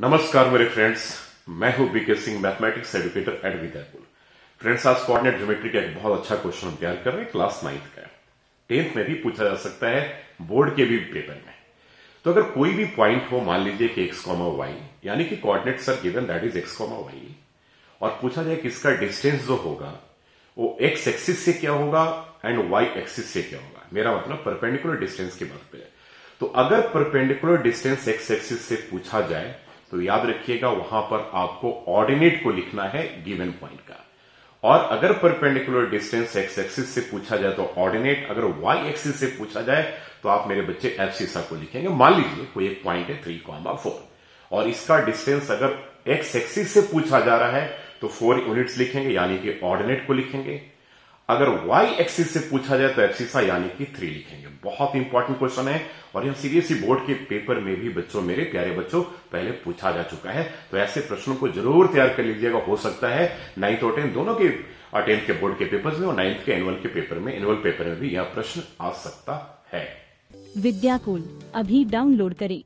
नमस्कार मेरे फ्रेंड्स मैं हूँ BK Singh mathematics educator at Vidyakul friends आज कोऑर्डिनेट ज्योमेट्री का एक बहुत अच्छा क्वेश्चन तैयार कर रहे हैं क्लास नाइन्थ का. टेंथ में भी पूछा जा सकता है बोर्ड के भी पेपर में. तो अगर कोई भी पॉइंट हो, मान लीजिए कि एक्स कॉमा वाई यानी कि coordinates are given that is X comma Y और पूछा जाए कि इसका डिस्टेंस जो होगा, वो एक्स एक्सिस से क्या होगा एंड वाई एक्सिस से क्या होगा. मेरा मतलब परपेंडिकुलर डिस्टेंस की बात पे तो अगर परपेंडिकुलर डिस्टेंस एक्स एक्सिस से पूछा जाए तो याद रखिएगा, वहाँ पर आपको ऑर्डिनेट को लिखना है गिवन पॉइंट का। और अगर परपेंडिकुलर डिस्टेंस एक्स एक्सिस से पूछा जाए तो ऑर्डिनेट अगर वाई एक्सिस से पूछा जाए तो आप मेरे बच्चे एफ़ सीसा को लिखेंगे। मान लीजिए कोई एक पॉइंट है थ्री कॉमा फोर और इसका डिस्टेंस अगर एक्स एक्सिस से पूछा जा रहा है तो फोर यूनिट्स लिखेंगे, यानी कि ऑर्डिनेट को लिखेंगे। अगर वाई एक्सिस से पूछा जाए तो एफसीसा यानी कि थ्री लिखेंगे। बहुत इंपॉर्टेंट क्वेश्चन है और यह सीबीएसई बोर्ड के पेपर में भी बच्चों, मेरे प्यारे बच्चों, पहले पूछा जा चुका है। तो ऐसे प्रश्नों को ज़रूर तैयार कर लीजिएगा। हो सकता है नाइन्थ और टेंथ दोनों के टेंथ के बोर्ड के पेपर में और नाइन्थ के एनुअल के पेपर में एनुअल पेपर में भी यह प्रश्न आ सकता है। विद्याकुल, अभी डाउनलोड करें।